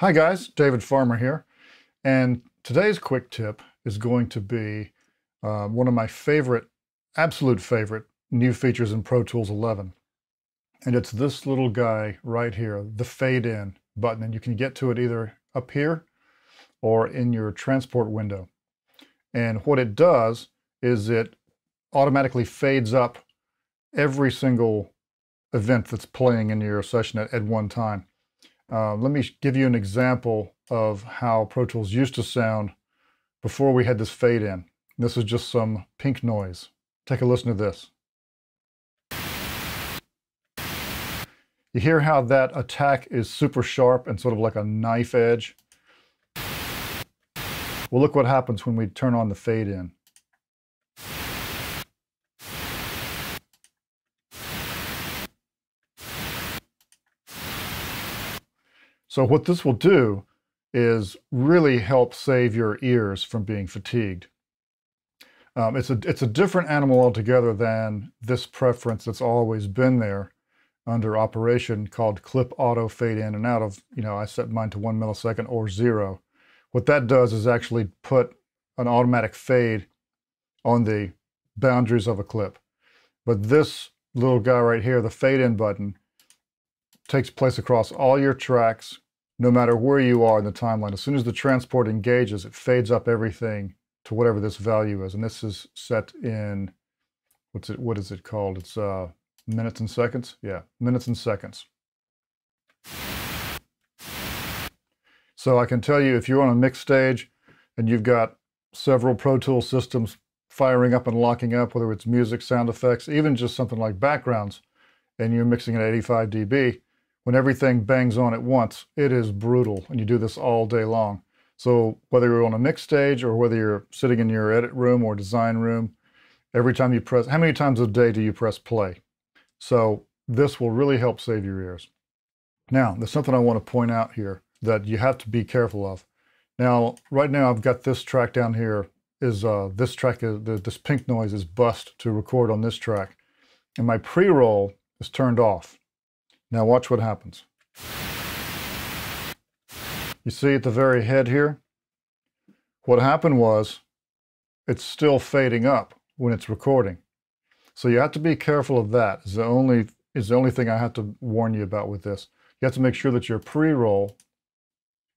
Hi guys, David Farmer here. And today's quick tip is going to be uh, one of my favorite, absolute favorite new features in Pro Tools 11. And it's this little guy right here, the fade in button. And you can get to it either up here or in your transport window. And what it does is it automatically fades up every single event that's playing in your session at, at one time. Uh, let me give you an example of how Pro Tools used to sound before we had this fade in. This is just some pink noise. Take a listen to this. You hear how that attack is super sharp and sort of like a knife edge? Well, look what happens when we turn on the fade in. So what this will do is really help save your ears from being fatigued. Um, it's, a, it's a different animal altogether than this preference that's always been there under operation called clip auto fade in and out of, you know, I set mine to one millisecond or zero. What that does is actually put an automatic fade on the boundaries of a clip. But this little guy right here, the fade in button, takes place across all your tracks, no matter where you are in the timeline. As soon as the transport engages, it fades up everything to whatever this value is. And this is set in, what's it, what is it called? It's uh, minutes and seconds? Yeah, minutes and seconds. So I can tell you if you're on a mix stage and you've got several Pro Tools systems firing up and locking up, whether it's music, sound effects, even just something like backgrounds, and you're mixing at 85 dB, when everything bangs on at once, it is brutal, and you do this all day long. So whether you're on a mix stage or whether you're sitting in your edit room or design room, every time you press, how many times a day do you press play? So this will really help save your ears. Now, there's something I want to point out here that you have to be careful of. Now, right now I've got this track down here is uh, this track, is, the, this pink noise is bussed to record on this track. And my pre-roll is turned off. Now watch what happens. You see at the very head here? What happened was it's still fading up when it's recording. So you have to be careful of that. Is the only is the only thing I have to warn you about with this. You have to make sure that your pre-roll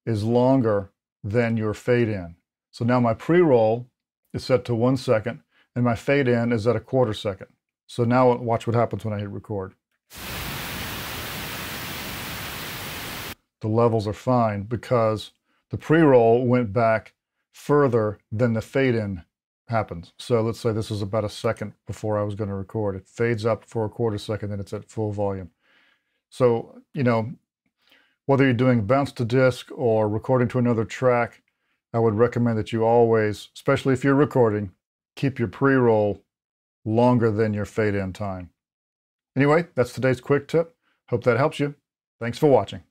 is longer than your fade in. So now my pre-roll is set to one second and my fade in is at a quarter second. So now watch what happens when I hit record. The levels are fine because the pre-roll went back further than the fade-in happens. So let's say this is about a second before I was going to record. It fades up for a quarter second, then it's at full volume. So, you know, whether you're doing bounce to disk or recording to another track, I would recommend that you always, especially if you're recording, keep your pre-roll longer than your fade-in time. Anyway, that's today's quick tip. Hope that helps you. Thanks for watching.